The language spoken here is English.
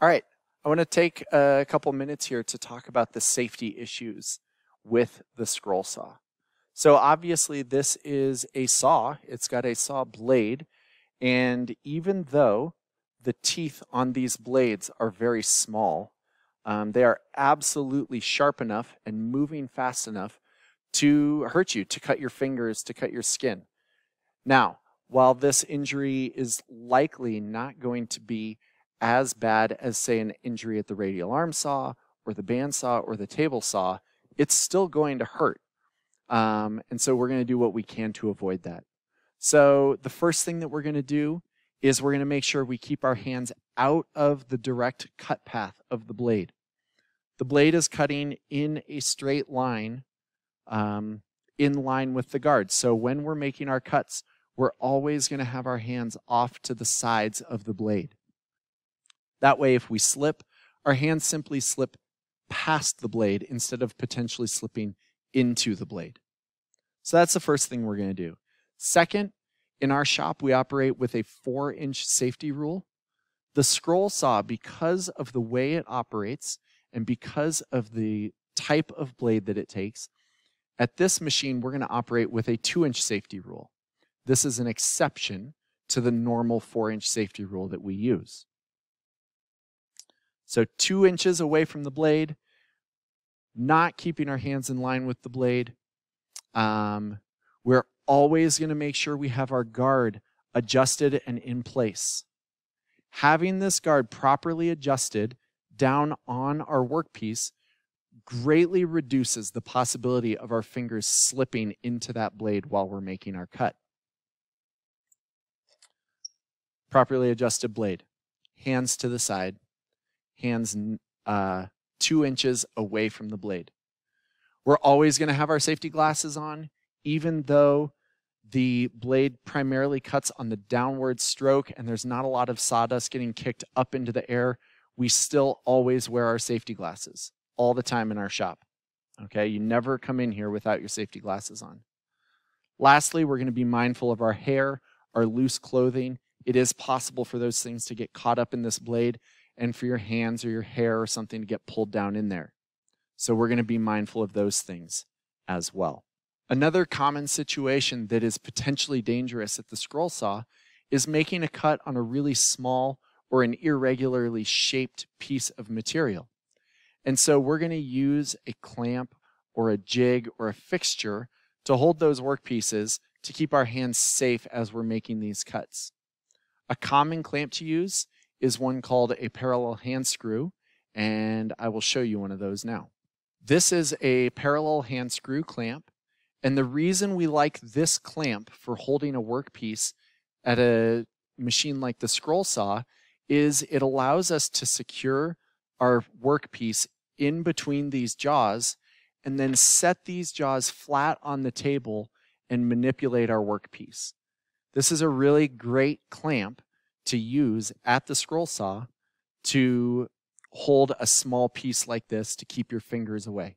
All right, I want to take a couple minutes here to talk about the safety issues with the scroll saw. So obviously this is a saw, it's got a saw blade, and even though the teeth on these blades are very small, um, they are absolutely sharp enough and moving fast enough to hurt you, to cut your fingers, to cut your skin. Now, while this injury is likely not going to be as bad as, say, an injury at the radial arm saw or the bandsaw or the table saw, it's still going to hurt. Um, and so we're going to do what we can to avoid that. So the first thing that we're going to do is we're going to make sure we keep our hands out of the direct cut path of the blade. The blade is cutting in a straight line um, in line with the guard. So when we're making our cuts, we're always going to have our hands off to the sides of the blade. That way, if we slip, our hands simply slip past the blade instead of potentially slipping into the blade. So that's the first thing we're going to do. Second, in our shop, we operate with a four inch safety rule. The scroll saw, because of the way it operates and because of the type of blade that it takes, at this machine, we're going to operate with a two inch safety rule. This is an exception to the normal four inch safety rule that we use. So two inches away from the blade, not keeping our hands in line with the blade. Um, we're always going to make sure we have our guard adjusted and in place. Having this guard properly adjusted down on our workpiece greatly reduces the possibility of our fingers slipping into that blade while we're making our cut. Properly adjusted blade, hands to the side, hands uh, two inches away from the blade. We're always going to have our safety glasses on, even though the blade primarily cuts on the downward stroke and there's not a lot of sawdust getting kicked up into the air. We still always wear our safety glasses all the time in our shop. Okay, you never come in here without your safety glasses on. Lastly, we're going to be mindful of our hair, our loose clothing. It is possible for those things to get caught up in this blade and for your hands or your hair or something to get pulled down in there. So we're going to be mindful of those things as well. Another common situation that is potentially dangerous at the scroll saw is making a cut on a really small or an irregularly shaped piece of material. And so we're going to use a clamp or a jig or a fixture to hold those workpieces to keep our hands safe as we're making these cuts. A common clamp to use is one called a parallel hand screw, and I will show you one of those now. This is a parallel hand screw clamp, and the reason we like this clamp for holding a workpiece at a machine like the scroll saw is it allows us to secure our workpiece in between these jaws and then set these jaws flat on the table and manipulate our workpiece. This is a really great clamp to use at the scroll saw to hold a small piece like this to keep your fingers away.